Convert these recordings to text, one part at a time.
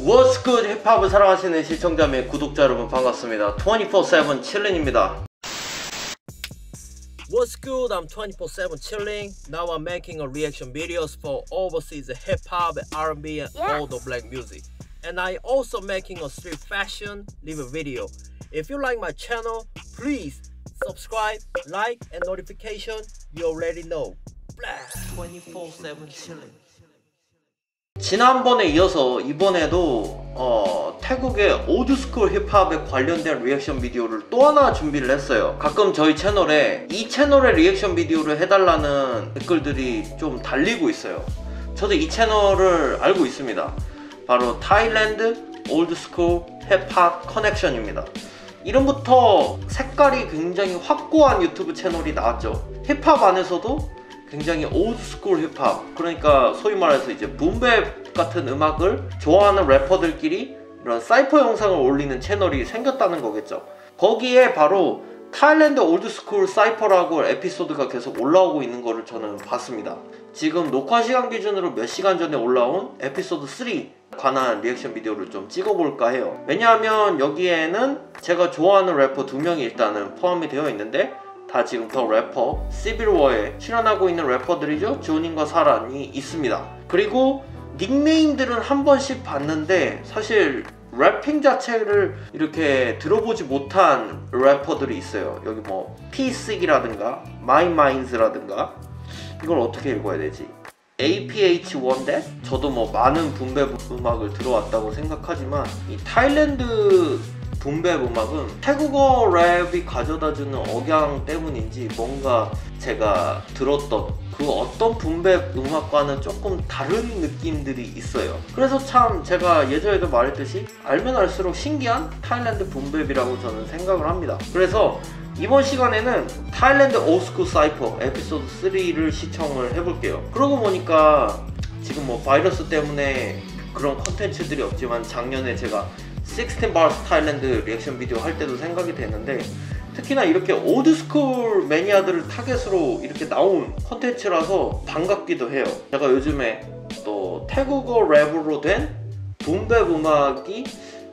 What's good 힙합을 사랑하시는 시청자 및 구독자 여러분 반갑습니다. 24/7 칠린입니다. What's good? I'm 24/7 chilling. Now I'm making a reaction videos for overseas hip hop, R&B, and all the black music. And I also making a street fashion live video. If you like my channel, please subscribe, like, and notification. You already know. 24/7 chilling. 지난번에 이어서 이번에도 어, 태국의 old school 힙합에 관련된 reaction video를 또 하나 준비를 했어요. 가끔 저희 채널에 이 채널의 reaction video를 해달라는 댓글들이 좀 달리고 있어요. 저도 이 채널을 알고 있습니다. 바로 Thailand Old School Hiphop Connection입니다. 이름부터 색깔이 굉장히 확고한 유튜브 채널이 나왔죠. 힙합 안에서도 굉장히 old school 힙합 그러니까 소위 말해서 이제 boom bap 같은 음악을 좋아하는 래퍼들끼리 이런 사이퍼 영상을 올리는 채널이 생겼다는 거겠죠. 거기에 바로 Thailand old school cypher라고 에피소드가 계속 올라오고 있는 거를 저는 봤습니다. 지금 녹화 시간 기준으로 몇 시간 전에 올라온 에피소드 3 관한 reaction video를 좀 찍어볼까 해요. 왜냐하면 여기에는 제가 좋아하는 래퍼 두 명이 일단은 포함이 되어 있는데 다 지금 더 래퍼 시빌워에 출연하고 있는 래퍼들이죠? 조닌과 사란이 있습니다. 그리고 닉네임들은 한 번씩 봤는데 사실 래핑 자체를 이렇게 들어보지 못한 래퍼들이 있어요. 여기 뭐 P6이라든가 마이마인즈라든가. 이걸 어떻게 읽어야 되지? APH1대? 저도 뭐 많은 분배 음악을 들어왔다고 생각하지만 이 타일랜드 boom bap 음악은 태국어 랩이 가져다주는 억양 때문인지 뭔가 제가 들었던 그 어떤 boom bap 음악과는 조금 다른 느낌들이 있어요. 그래서 참 제가 예전에도 말했듯이 알면 알수록 신기한 Thailand boom bap이라고 저는 생각을 합니다. 그래서 이번 시간에는 Thailand old school cypher 에피소드 3를 시청을 해볼게요. 그러고 보니까 지금 뭐 바이러스 때문에 그런 컨텐츠들이 없지만 작년에 제가 16 bars Thailand reaction video 할 때도 생각이 되는데 특히나 이렇게 old school 매니아들을 타겟으로 이렇게 나온 컨텐츠라서 반갑기도 해요. 제가 요즘에 또 태국어 랩으로 된 boom bap 음악이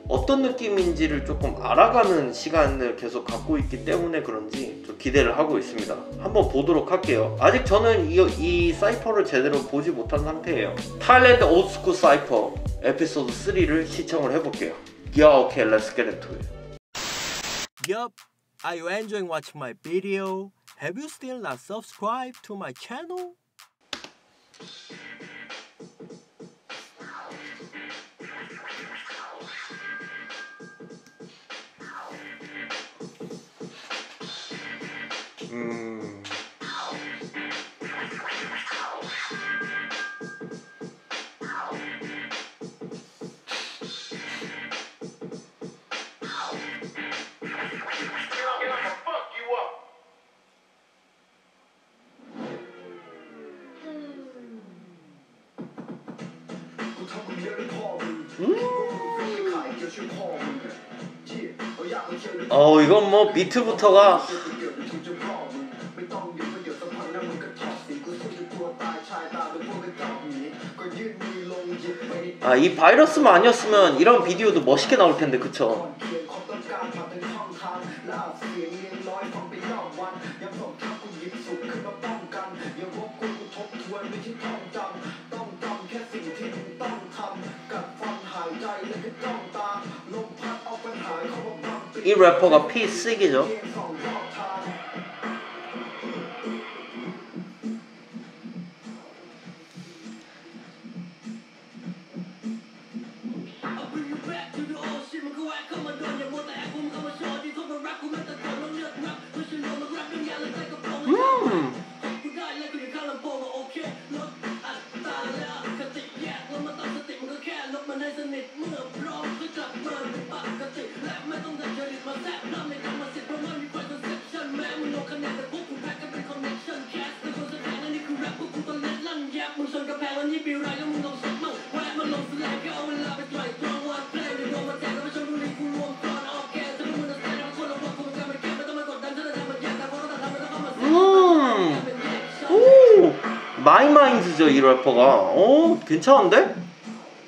어떤 느낌인지를 조금 알아가는 시간을 계속 갖고 있기 때문에 그런지 좀 기대를 하고 있습니다. 한번 보도록 할게요. 아직 저는 이, 이 cypher를 제대로 보지 못한 상태예요. 타일랜드 올드스쿨 사이퍼 에피소드 3를 시청을 해볼게요 Yeah, okay, let's get into it. Yup, are you enjoying watching my video? Have you still not subscribed to my channel? 음... 어 이건 뭐 비트부터가 아 이 바이러스만 아니었으면 이런 비디오도 멋있게 나올 텐데 그쵸 이 래퍼가 P6이죠 마이마인드죠 이 래퍼가 어 괜찮은데?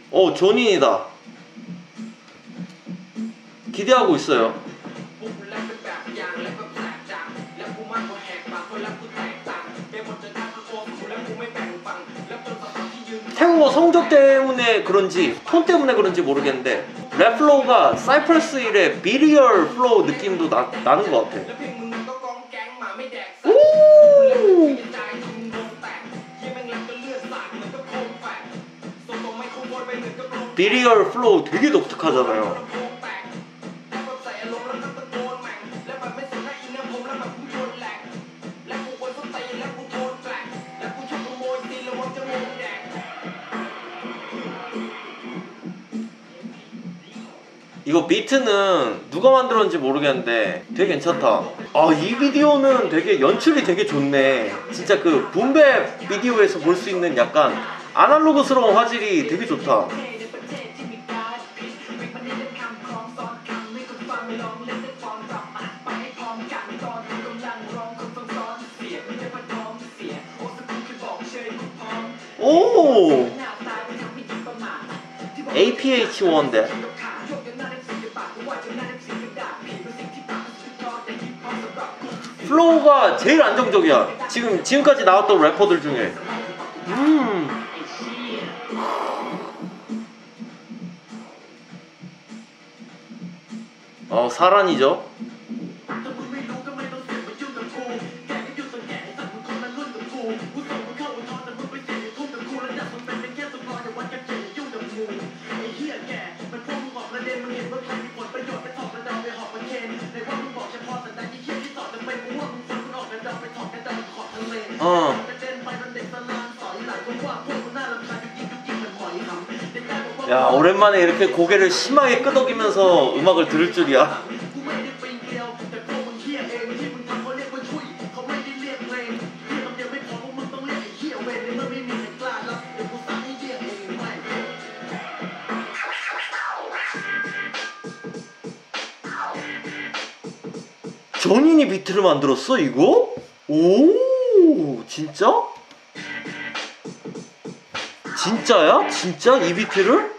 어 존인이다 기대하고 있어요. 태국어 성조 때문에 그런지 톤 때문에 그런지 모르겠는데 랩 flow가 Cypress Hill의 B-Real flow 느낌도 나, 나는 것 같아. B-Real flow 되게 독특하잖아요. 이거 비트는 누가 만들었는지 모르겠는데 되게 괜찮다. 아, 이 비디오는 되게 연출이 되게 좋네. 진짜 그 boom bap 비디오에서 볼 수 있는 약간 아날로그스러운 화질이 되게 좋다. 오! APH1데. flow가 제일 안정적이야. 지금 지금까지 나왔던 래퍼들 중에. 음. 어 사란이죠. 야 오랜만에 이렇게 고개를 심하게 끄덕이면서 음악을 들을 줄이야. 전인이 비트를 만들었어 이거? 오 진짜? 진짜야? 진짜 이 비트를?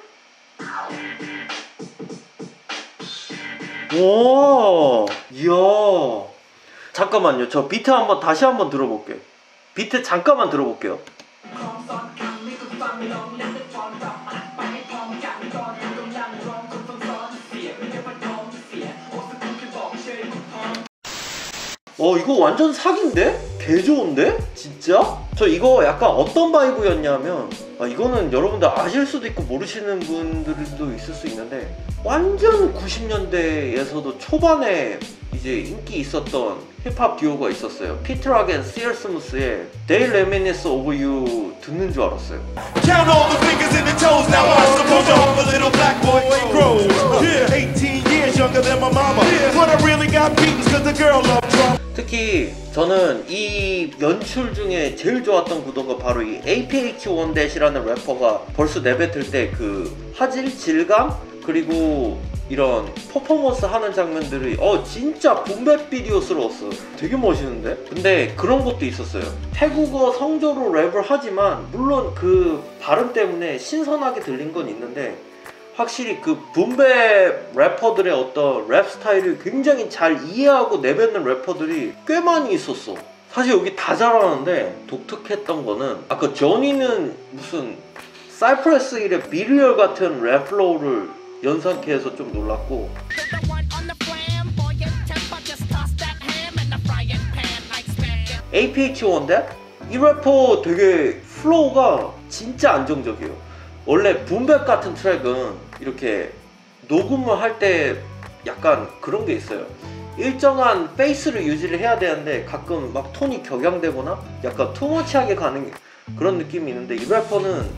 와, 이야. 잠깐만요. 저 비트 한번 다시 한번 들어볼게. 비트 잠깐만 들어볼게요. 어 이거 완전 사기인데? 개 좋은데? 진짜? 저 이거 약간 어떤 바이브였냐면 아, 이거는 여러분들 아실 수도 있고 모르시는 분들도 있을 수 있는데 완전 90년대에서도 초반에 이제 인기 있었던 힙합 듀오가 있었어요 피트락 앤 시얼 스무스의 They Reminisce of You 듣는 줄 알았어요 Count all the fingers and the toes. Now watch the bulldog, the little black boy grows. Yeah, 18 years younger than my mama. But I really got beatings cause the girl loved drama. 저는 이 연출 중에 제일 좋았던 구도가 바로 이 APH1-이라는 래퍼가 벌써 내뱉을 때 그 화질, 질감 그리고 이런 퍼포먼스 하는 장면들이 어 진짜 boom bap 비디오스러웠어 되게 멋있는데? 근데 그런 것도 있었어요. 태국어 성조로 랩을 하지만 물론 그 발음 때문에 신선하게 들린 건 있는데 확실히 그 boom bap 래퍼들의 어떤 랩 스타일을 굉장히 잘 이해하고 내뱉는 래퍼들이 꽤 많이 있었어. 사실 여기 다 잘하는데 독특했던 거는 아까 저니는 무슨 Cypress Hill의 B-Real 같은 랩 flow를 연상케 해서 좀 놀랐고 the one on the flamboyant temper. Just toss that ham in the frying pan like spam. APH1인데 이 래퍼 되게 flow가 진짜 안정적이에요. 원래 boom bap 같은 트랙은 이렇게 녹음을 할 때 약간 그런 게 있어요. 일정한 페이스를 유지를 해야 되는데 가끔 막 톤이 격양되거나 약간 too much하게 가는 게- 그런 느낌이 있는데 이 래퍼는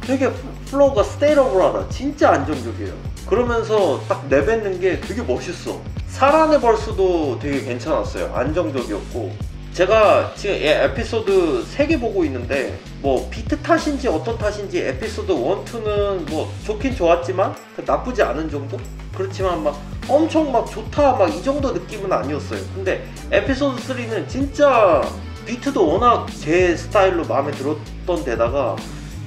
되게 flow가 stable하다. 진짜 안정적이에요. 그러면서 딱 내뱉는 게 되게 멋있어. 살아내 verse도 되게 괜찮았어요. 안정적이었고 제가 지금 예, 에피소드 3개 보고 있는데 뭐 비트 탓인지 어떤 탓인지 에피소드 1, 2는 뭐 좋긴 좋았지만 그 나쁘지 않은 정도? 그렇지만 막 엄청 막 좋다 막 이 정도 느낌은 아니었어요 근데 에피소드 3는 진짜 비트도 워낙 제 스타일로 마음에 들었던 데다가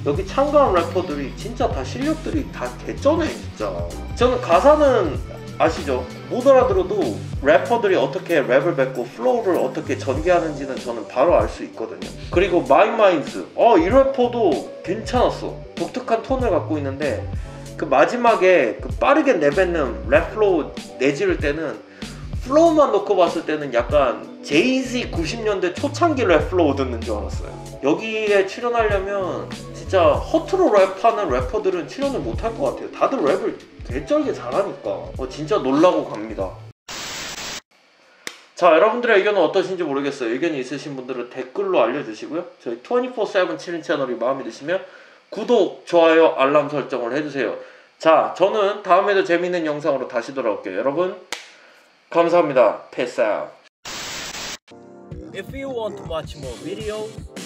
여기 참가한 래퍼들이 진짜 다 실력들이 다 개쩌네 진짜 저는 가사는 아시죠? 못 알아들어도 래퍼들이 어떻게 랩을 뱉고 flow를 어떻게 전개하는지는 저는 바로 알 수 있거든요. 그리고 마이마인즈, 어, 이 래퍼도 괜찮았어. 독특한 톤을 갖고 있는데 그 마지막에 그 빠르게 내뱉는 랩 flow 내지를 때는 flow만 놓고 봤을 때는 약간 제이지 90년대 초창기 랩 flow 듣는 줄 알았어요. 여기에 출연하려면 진짜 허투루 랩하는 래퍼들은 출연을 못할 것 같아요. 다들 랩을 개쩔게 잘하니까 어, 진짜 놀라고 갑니다. 자 여러분들의 의견은 어떠신지 모르겠어요. 의견이 있으신 분들은 댓글로 알려주시고요. 저희 24/7 7인 채널이 마음에 드시면 구독, 좋아요, 알람 설정을 해주세요. 자 저는 다음에도 재밌는 영상으로 다시 돌아올게요. 여러분 감사합니다. Out. If you want to watch more videos,